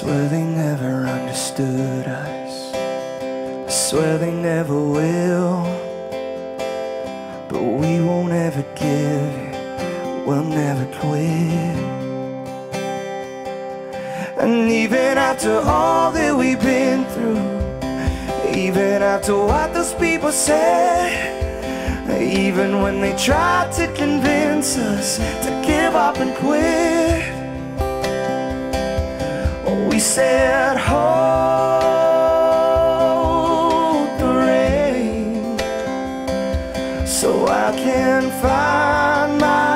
swear they never understood us. I swear they never will. But we won't ever give. We'll never quit. And even after all that we've been through, even after what those people said, even when they tried to convince us to give up and quit, said, Hold the rain so I can find my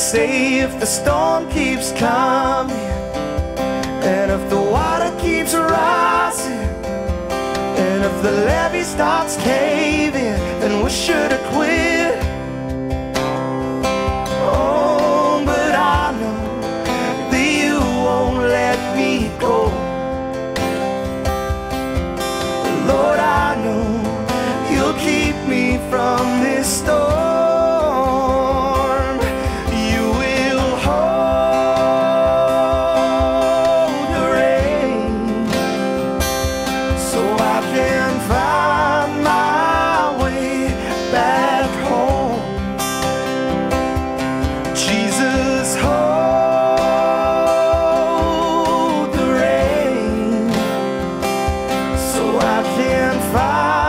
If the storm keeps coming and if the water keeps rising and if the levee starts caving then we should have quit can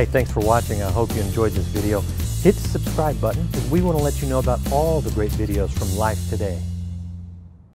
Hey, thanks for watching. I hope you enjoyed this video. Hit the subscribe button because we want to let you know about all the great videos from Life Today.